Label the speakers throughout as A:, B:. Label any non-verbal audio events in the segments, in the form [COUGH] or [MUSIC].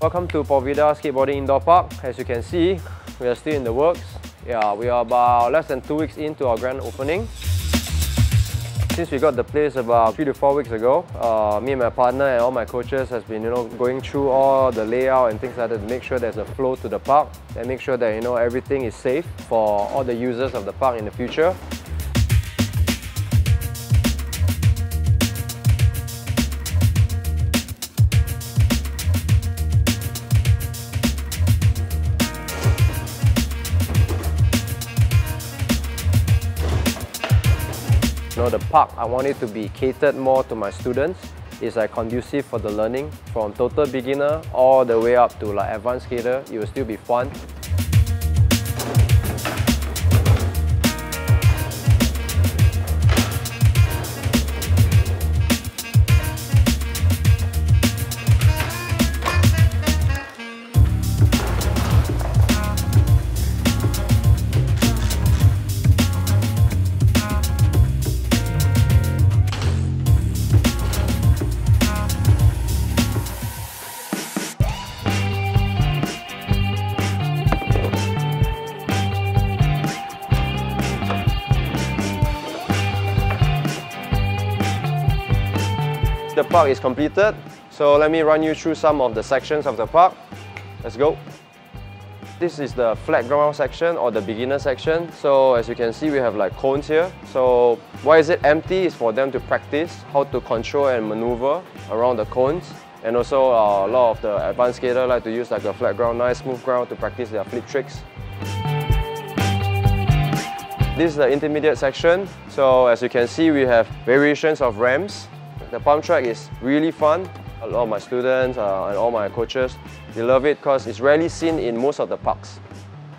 A: Welcome to Por Vida Skateboarding Indoor Park. As you can see, we are still in the works. Yeah, we are about less than two weeks into our grand opening. Since we got the place about three to four weeks ago, uh, me and my partner and all my coaches has been, you know, going through all the layout and things like that to make sure there's a flow to the park and make sure that, you know, everything is safe for all the users of the park in the future. Know, the park, I want it to be catered more to my students. It's like conducive for the learning from total beginner all the way up to like advanced skater. It will still be fun. The park is completed, so let me run you through some of the sections of the park. Let's go. This is the flat ground section or the beginner section. So as you can see, we have like cones here. So why is it empty? Is for them to practice how to control and maneuver around the cones. And also uh, a lot of the advanced skaters like to use like a flat ground, nice smooth ground to practice their flip tricks. This is the intermediate section. So as you can see, we have variations of ramps. The pump track is really fun. A lot of my students uh, and all my coaches, they love it because it's rarely seen in most of the parks.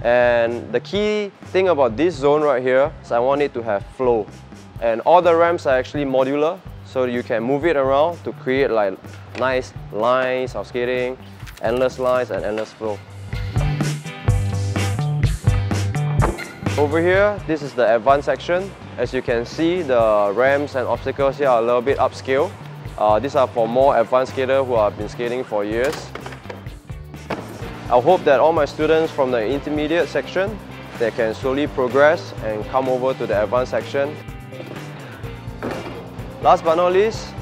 A: And the key thing about this zone right here is I want it to have flow. And all the ramps are actually modular, so you can move it around to create like nice lines of skating, endless lines and endless flow. Over here, this is the advanced section. As you can see, the ramps and obstacles here are a little bit upscale. Uh, these are for more advanced skaters who have been skating for years. I hope that all my students from the intermediate section, they can slowly progress and come over to the advanced section. Last but not least,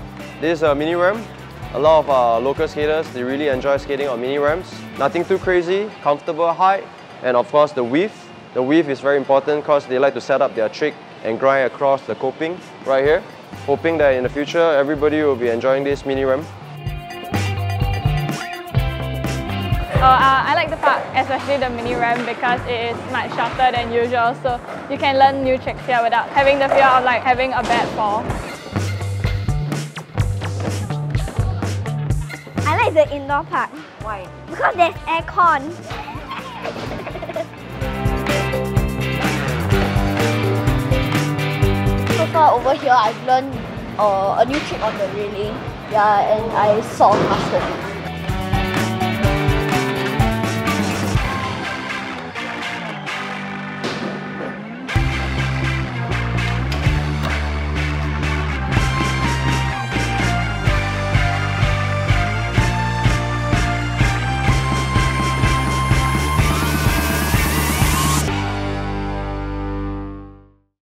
A: this is a mini ramp. A lot of our local skaters, they really enjoy skating on mini ramps. Nothing too crazy, comfortable height, and of course the width. The width is very important because they like to set up their trick and grind across the coping right here. Hoping that in the future, everybody will be enjoying this mini ramp.
B: Oh, uh, I like the park, especially the mini ramp because it is much shorter than usual so you can learn new tricks here without having the fear of like having a bad fall.
C: I like the indoor park.
D: Why?
C: Because there's aircon. [LAUGHS]
D: over here, I've learned uh, a new trick on the railing. Yeah, and I saw it.